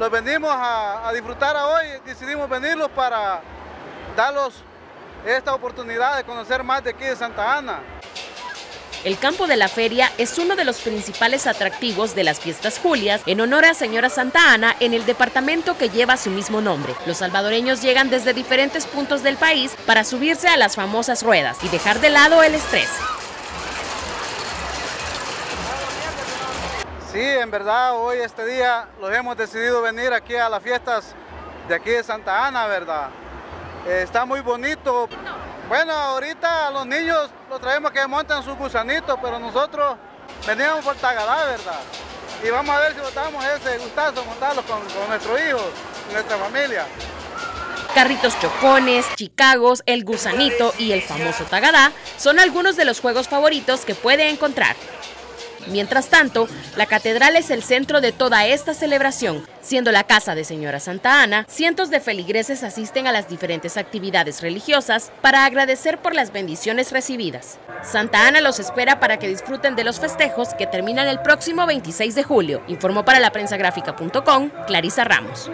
los venimos a, a disfrutar hoy, decidimos venirlos para darlos esta oportunidad de conocer más de aquí de Santa Ana. El campo de la feria es uno de los principales atractivos de las fiestas Julias en honor a Señora Santa Ana en el departamento que lleva su mismo nombre. Los salvadoreños llegan desde diferentes puntos del país para subirse a las famosas ruedas y dejar de lado el estrés. Sí, en verdad, hoy este día los hemos decidido venir aquí a las fiestas de aquí de Santa Ana, ¿verdad? Eh, está muy bonito. Bueno, ahorita los niños los traemos que montan sus gusanitos, pero nosotros veníamos por Tagadá, ¿verdad? Y vamos a ver si botamos ese gustazo, montarlos con, con nuestros hijos, nuestra familia. Carritos chocones, chicagos, el gusanito y el famoso tagadá son algunos de los juegos favoritos que puede encontrar. Mientras tanto, la catedral es el centro de toda esta celebración. Siendo la casa de Señora Santa Ana, cientos de feligreses asisten a las diferentes actividades religiosas para agradecer por las bendiciones recibidas. Santa Ana los espera para que disfruten de los festejos que terminan el próximo 26 de julio, informó para la prensa Clarisa Ramos.